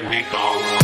make me go.